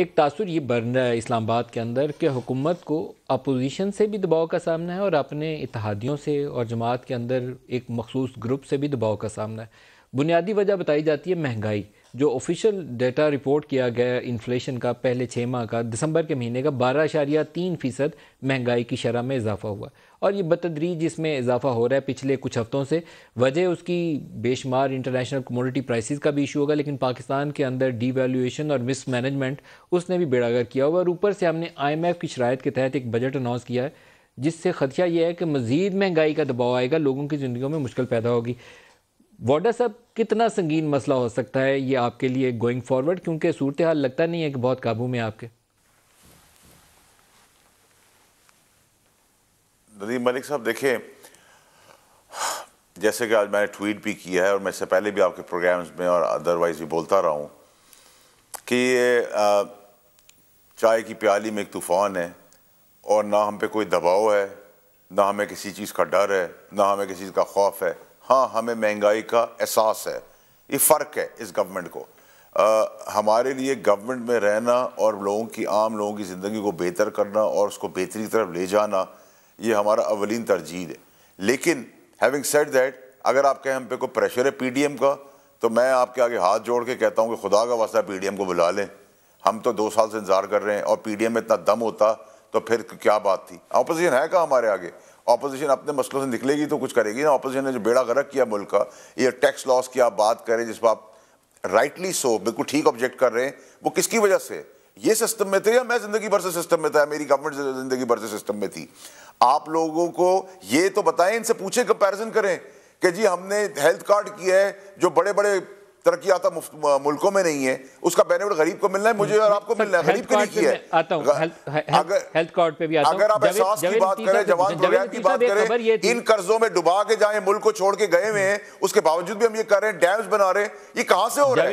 एक तासुर ये बन रहा है इस्लामाबाद के अंदर कि हुकूमत को अपोजिशन से भी दबाव का सामना है और अपने इतिहादियों से और जमात के अंदर एक मखसूस ग्रुप से भी दबाव का सामना है। बुनियादी वजह बताई जाती है महँगाई। जो ऑफिशियल डेटा रिपोर्ट किया गया इन्फ्लेशन का, पहले छः माह का, दिसंबर के महीने का, बारह अशारिया तीन फ़ीसद महँगाई की शरह में इजाफा हुआ। और ये बतदरीज इसमें इजाफा हो रहा है पिछले कुछ हफ्तों से, वजह उसकी बेशुमार इंटरनेशनल कमोडिटी प्राइसेस का भी इशू होगा, लेकिन पाकिस्तान के अंदर डी वैल्यूएशन और मिस मैनेजमेंट उसने भी बेड़ागर किया हुआ और ऊपर से हमने आई एम एफ़ की शरात के तहत एक बजट अनाउंस किया है, जिससे खदशा यह है कि मज़ीद महँगाई का दबाव आएगा, लोगों की ज़िंदगी में मुश्किल पैदा होगी। वाडा साहब, कितना संगीन मसला हो सकता है ये आपके लिए गोइंग फॉरवर्ड क्योंकि सूरत हाल लगता नहीं है कि बहुत काबू में आपके। नदीम मलिक साहब देखें जैसे कि आज मैंने ट्वीट भी किया है और मैं इससे पहले भी आपके प्रोग्राम्स में और अदरवाइज़ भी बोलता रहा हूँ कि ये चाय की प्याली में एक तूफ़ान है और ना हम पे कोई दबाव है, ना हमें किसी चीज़ का डर है, ना हमें किसी चीज़ का खौफ है। हाँ हमें महँगाई का एहसास है। ये फ़र्क है इस गवर्नमेंट को। आ, हमारे लिए गवर्नमेंट में रहना और लोगों की आम लोगों की ज़िंदगी को बेहतर करना और उसको बेहतरी की तरफ़ ले जाना ये हमारा अवलिन तरजीह है। लेकिन हैविंग सेड दैट अगर आप कहें हम पे कोई प्रेशर है पीडीएम का तो मैं आपके आगे हाथ जोड़ के कहता हूँ कि खुदा का वास्ता पीडीएम को बुला लें। हम तो दो साल से इंतज़ार कर रहे हैं और पीडीएम में इतना दम होता तो फिर क्या बात थी? अपोजिशन है क्या हमारे आगे? ऑपोजिशन अपने मसलों से निकलेगी तो कुछ करेगी ना। ऑपोजिशन ने जो बेड़ा गर्क किया मुल्क का, ये टैक्स लॉस की आप बात करें, जिस पर आप राइटली सो बिल्कुल ठीक ऑब्जेक्ट कर रहे हैं, वो किसकी वजह से? ये सिस्टम में थे या मैं ज़िंदगी भर से सिस्टम में था? मेरी गवर्नमेंट ज़िंदगी भर से सिस्टम में थी। आप लोगों को ये तो बताएँ, इनसे पूछे कंपैरिजन करें कि जी हमने हेल्थ कार्ड किया है, जो बड़े बड़े तरक्की आता मुल्कों में नहीं है। उसका बेनिफिट गरीब को मिलना है मुझे और आपको मिलना है। गरीब के लिए किया है आता हूँ। अगर हेल्थ कार्ड पे भी आता अगर आप एहसास की बात करें जवान की बात करें इन कर्जों में डुबा के जाए मुल्क को छोड़ के गए हुए हैं उसके बावजूद भी हम ये कर रहे हैं डैम्स बना रहे हैं। ये कहाँ से हो रहे है?